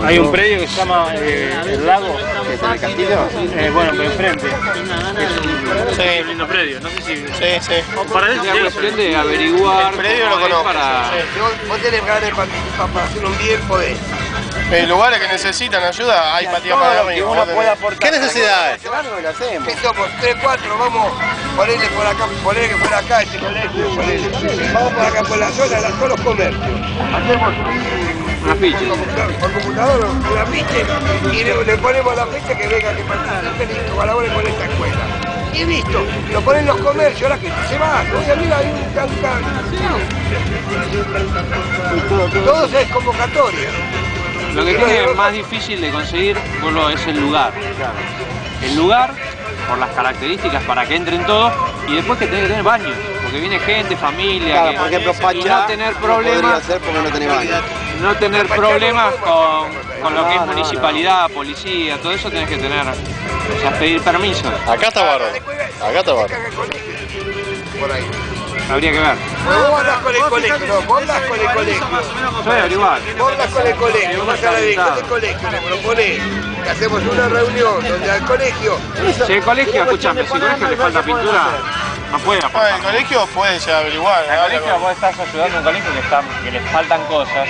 no. Hay un predio que se llama eh, El Lago. ¿Que es en el castillo? Eh, bueno, pero enfrente. Es un lindo predio. No sé si. Sí, sí. Para eso Es sí, cuestión de averiguar El predio lo conozco, para... sí. Vos, tenés ganas de participar para hacer un bien, podés. En lugares que necesitan ayuda, hay para tirar para tenés- ¿Qué necesidades? Claro, lo hacemos. ¿Qué somos? Tres, cuatro, vamos, ponele por acá, ponele que fuera acá este colegio, ponele. Vamos por acá por la zona, todos los comercios. Hacemos Una ficha. por computador una ficha y le, le ponemos la fecha que venga que participen y que colaboren con esta escuela. Y listo, lo ponen los comercios, la gente se va. O sea, mira, hay un tal. Todo es convocatoria. Lo que tiene más difícil de conseguir Bolo, es el lugar. El lugar, por las características para que entren todos, y después que tiene que tener baños, porque viene gente, familia, Claro, que- por ejemplo, y no tener no podría problemas, hacer porque no tenés baño. No tener problemas con, con lo que es municipalidad, policía, todo eso tenés que tener, o sea, pedir permiso, Acá está bárbaro. Acá está bárbaro. Por ahí. habría que ver. Vos hablas con el colegio, no, vos hablas con el colegio. Yo voy a averiguar. Vos hablas con el colegio, vas a la dirección del colegio, le proponés que hacemos una reunión donde al colegio. Si el colegio, escúchame, si el colegio le falta pintura, no puede aportar. el colegio puede ya averiguar. Habla colegio vos estás ayudando a un colegio que, está, que le faltan cosas.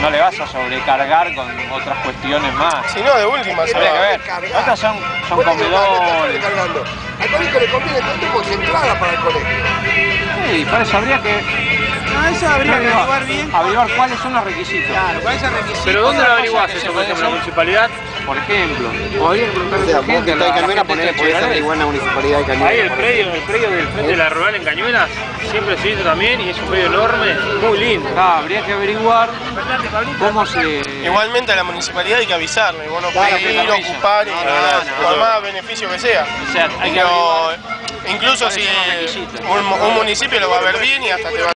No le vas a sobrecargar con otras cuestiones más. Si no, de última se que ver. Otras son, son Vos le digo, "Vale, estás comedores. sobrecargando". Al colegio le conviene el tiempo entrada para el colegio. Sí, para eso habría que Eso habría que averiguar, bien. averiguar cuáles son los requisitos. Claro, ¿cuál es el requisito? Pero ¿dónde lo averiguás eso, por puede ejemplo, en la municipalidad? Por ejemplo, podrían preguntarle O a sea, la vos que gente, a estás la, en a la Cañuela, gente ponele, de podés Chegaray. averiguar en la municipalidad de Cañuela. Ahí el predio, el predio del frente de la rural en Cañuelas, siempre se hizo también y es un predio enorme, muy lindo. Ah, habría que averiguar cómo se... Igualmente a la municipalidad hay que avisarle. Vos no Claro, podés ir, ocupar y No, no, nada, no, por no. más beneficio que sea. O sea, hay que Pero averiguar incluso si cuáles son los requisitos. un, un municipio lo va a ver bien y hasta te va